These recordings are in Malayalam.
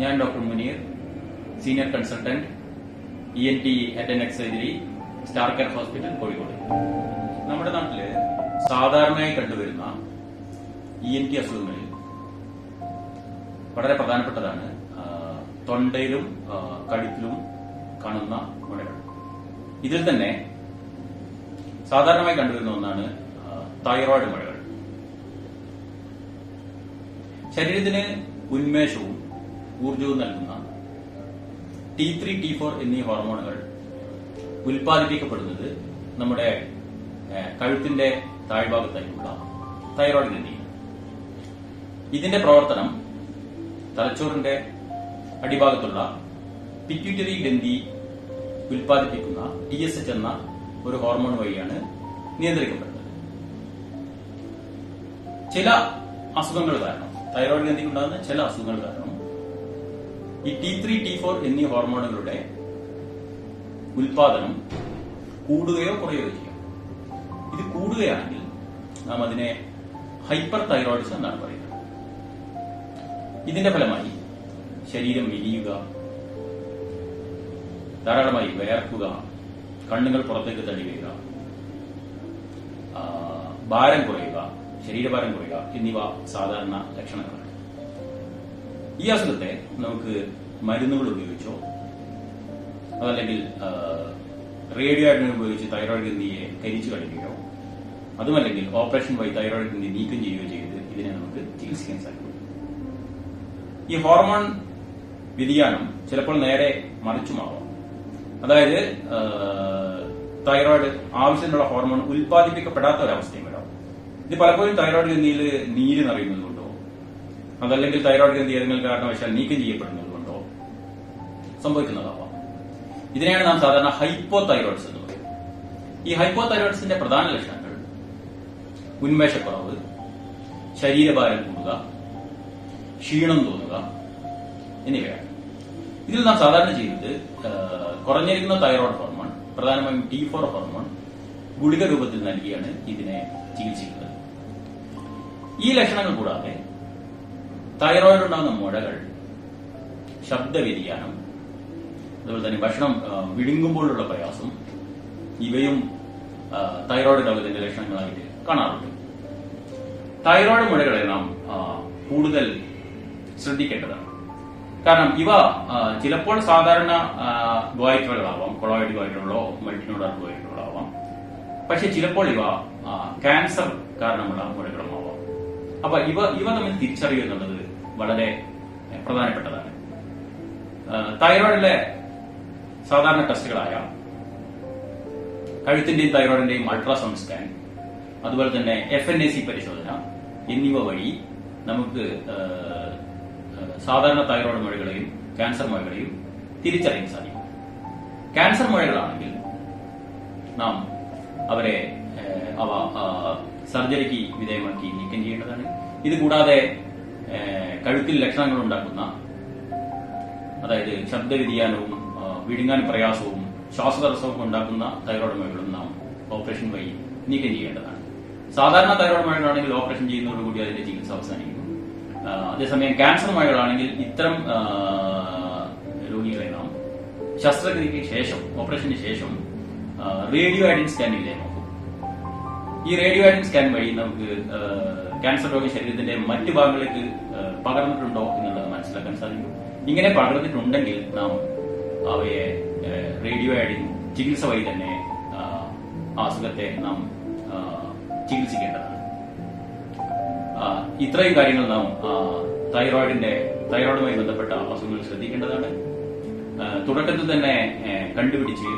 ഞാൻ doctor Muneer senior consultant E N T head and surgery Star Care Hospital Kozhikode. നമ്മുടെ നാട്ടിൽ സാധാരണയായി കണ്ടുവരുന്ന ഇ എൻ ടി അസുഖങ്ങളിൽ വളരെ പ്രധാനപ്പെട്ടതാണ് തൊണ്ടയിലും കഴുത്തിലും കാണുന്ന മുഴകൾ ഇതിൽ തന്നെ സാധാരണമായി കണ്ടുവരുന്ന ഒന്നാണ് തൈറോയ്ഡ് മുഴകൾ ശരീരത്തിന് ഉന്മേഷവും ഊർജവും നൽകുന്ന ടി ത്രീ ടി ഫോർ എന്നീ ഹോർമോണുകൾ ഉൽപ്പാദിപ്പിക്കപ്പെടുന്നത് നമ്മുടെ കഴുത്തിന്റെ താഴ്ഭാഗത്തായിട്ടുള്ള തൈറോയിഡ് ഗ്രന്ഥിയാണ് ഇതിന്റെ പ്രവർത്തനം തലച്ചോറിന്റെ അടിഭാഗത്തുള്ള പിറ്റ്യൂട്ടറി ഗ്രന്ഥി ഉൽപ്പാദിപ്പിക്കുന്ന ടി എസ് എച്ച് എന്ന ഒരു ഹോർമോൺ വഴിയാണ് നിയന്ത്രിക്കപ്പെടുന്നത്. ചില അസുഖങ്ങൾ കാരണം തൈറോയിഡ് ഗ്രന്ഥിക്കുണ്ടാകുന്ന ചില അസുഖങ്ങൾ കാരണം ഈ ടി ത്രീ ടി ഫോർ എന്നീ ഹോർമോണുകളുടെ ഉൽപാദനം കൂടുകയോ കുറയുകയോ ചെയ്യും. ഇത് കൂടുകയാണെങ്കിൽ നാം അതിനെ ഹൈപ്പർ തൈറോയിഡിസം എന്നാണ് പറയുന്നത്. ഇതിന്റെ ഫലമായി ശരീരം വിരിയുക ധാരാളമായി വേർക്കുക കണ്ണുകൾ പുറത്തേക്ക് ആ, ഭാരം കുറയുക ശരീരഭാരം കുറയുക എന്നിവ സാധാരണ ലക്ഷണങ്ങളാണ്. ഈ അസുഖത്തെ നമുക്ക് മരുന്നുകൾ ഉപയോഗിച്ചോ? അതല്ലെങ്കിൽ റേഡിയോ ആയിട്ട് ഉപയോഗിച്ച് തൈറോയ്ഡ് ഗ്രന്ഥിയെ കരിച്ചു കളിക്കുകയോ അതുമല്ലെങ്കിൽ ഓപ്പറേഷൻ വഴി തൈറോയ്ഡ് ഗ്രന്ഥി നീക്കം ചെയ്യുകയോ ചെയ്ത് ഇതിനെ നമുക്ക് ചികിത്സിക്കാൻ സാധിക്കും. ഈ ഹോർമോൺ വ്യതിയാനം ചിലപ്പോൾ നേരെ മറിച്ചുമാവാം. അതായത് തൈറോയിഡ് ആവശ്യത്തിനുള്ള ഹോർമോൺ ഉൽപ്പാദിപ്പിക്കപ്പെടാത്ത ഒരവസ്ഥയും വരാം. ഇത് പലപ്പോഴും തൈറോയ്ഡ് ഗ്രന്ഥിയിൽ നീര് നിറയുന്നത് കൊണ്ടോ അതല്ലെങ്കിൽ തൈറോയ്ഡ് ഗ്രന്ഥി ഏതെങ്കിലും കാരണവശാൽ നീക്കം ചെയ്യപ്പെടുന്നതുകൊണ്ടോ സംഭവിക്കുന്നതാവാം. ഇതിനെയാണ് നാം സാധാരണ ഹൈപ്പോ തൈറോയിഡ്സ് എന്ന് പറയുന്നത്. ഈ ഹൈപ്പോ തൈറോയിഡ്സിന്റെ പ്രധാന ലക്ഷണങ്ങൾ ഉന്മേഷക്കുറവ് ശരീരഭാരം കൂടുക ക്ഷീണം തോന്നുക എന്നിവയാണ്. ഇതിൽ നാം സാധാരണ ചെയ്യുന്നത് കുറഞ്ഞിരിക്കുന്ന തൈറോയ്ഡ് ഹോർമോൺ പ്രധാനമായും ടി ഫോർ ഹോർമോൺ ഗുളിക രൂപത്തിൽ നൽകിയാണ് ഇതിനെ ചികിത്സിക്കുന്നത്. ഈ ലക്ഷണങ്ങൾ കൂടാതെ തൈറോയിഡ് ഉണ്ടാകുന്ന മുഴകൾ ശബ്ദ വ്യതിയാനം അതുപോലെ തന്നെ ഭക്ഷണം വിഴുങ്ങുമ്പോഴുള്ള പ്രയാസം ഇവയും തൈറോയിഡ് രോഗത്തിന്റെ ലക്ഷണങ്ങളായിട്ട് കാണാറുണ്ട്. തൈറോയ്ഡ് മുഴകളെ നാം കൂടുതൽ ശ്രദ്ധിക്കേണ്ടതാണ്. കാരണം ഇവ ചിലപ്പോൾ സാധാരണ ഗോയറ്റുകളാവാം കൊളോയിഡ് ഗോയിറ്ററുകളോ മൾട്ടിനോഡർ ഗോയിറ്ററുകളാവാം പക്ഷെ ചിലപ്പോൾ ഇവ ക്യാൻസർ കാരണമുള്ള മുഴകളുമാവാം അപ്പൊ ഇവ ഇവ തമ്മിൽ തിരിച്ചറിയുക എന്നുള്ളത് വളരെ പ്രധാനപ്പെട്ടതാണ്. തൈറോയിഡിലെ സാധാരണ ടെസ്റ്റുകളായ കഴുത്തിന്റെയും തൈറോയിഡിന്റെയും അൾട്രാസൗണ്ട് സ്കാൻ അതുപോലെ തന്നെ എഫ് എൻ എ സി പരിശോധന എന്നിവ വഴി നമുക്ക് സാധാരണ തൈറോയിഡ് മുഴകളെയും ക്യാൻസർ മുഴകളെയും തിരിച്ചറിയാൻ സാധിക്കും. ക്യാൻസർ മുഴകളാണെങ്കിൽ നാം അവരെ അവ സർജറിക്ക് വിധേയമാക്കി നീക്കം ചെയ്യേണ്ടതാണ്. ഇത് കൂടാതെ കഴുത്തിൽ ലക്ഷണങ്ങൾ ഉണ്ടാക്കുന്ന അതായത് ശബ്ദ വ്യതിയാനവും ആ, വിഴുങ്ങാൻ പ്രയാസവും ശ്വാസതടസ്സവും ഉണ്ടാക്കുന്ന തൈറോയ്ഡ് മുഴകളും നാം ഓപ്പറേഷൻ വഴി നീക്കം ചെയ്യേണ്ടതാണ്. സാധാരണ തൈറോയ്ഡ് മുഴകളാണെങ്കിൽ ഓപ്പറേഷൻ ചെയ്യുന്നതോടുകൂടി അതിന്റെ ചികിത്സ അവസാനിക്കുന്നു. അതേസമയം ക്യാൻസർ മുഴകളാണെങ്കിൽ ഇത്തരം രോഗികളെ നാം ശസ്ത്രക്രിയയ്ക്ക് ശേഷം ഓപ്പറേഷന് ശേഷം റേഡിയോ ആഡിൻ സ്കാനിംഗ് നോക്കും. ഈ റേഡിയോ ആഡിൻ സ്കാൻ വഴി നമുക്ക് ക്യാൻസർ രോഗി ശരീരത്തിന്റെ മറ്റു ഭാഗങ്ങളിലേക്ക് പകർന്നിട്ടുണ്ടോ എന്നുള്ളത് മനസ്സിലാക്കാൻ സാധിക്കും. ഇങ്ങനെ പകർന്നിട്ടുണ്ടെങ്കിൽ നാം അവയെ റേഡിയോ ആഡിൻ ചികിത്സ വഴി തന്നെ അസുഖത്തെ നാം ചികിത്സിക്കേണ്ടതാണ്. ഇത്രയും കാര്യങ്ങൾ നാം തൈറോയിഡിന്റെ തൈറോയിഡുമായി ബന്ധപ്പെട്ട അസുഖങ്ങൾ ശ്രദ്ധിക്കേണ്ടതാണ്. തുടക്കത്തിൽ തന്നെ കണ്ടുപിടിച്ച്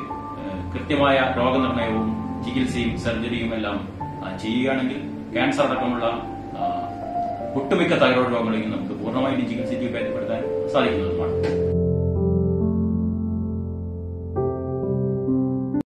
കൃത്യമായ രോഗനിർണയവും ചികിത്സയും സർജറിയും എല്ലാം ചെയ്യുകയാണെങ്കിൽ ക്യാൻസർ അടക്കമുള്ള ഒട്ടുമിക്ക തൈറോയ്ഡ് രോഗങ്ങളെയും നമുക്ക് പൂർണമായും ചികിത്സിച്ച് ഭേദപ്പെടുത്താൻ സാധിക്കുന്നതുമാണ്.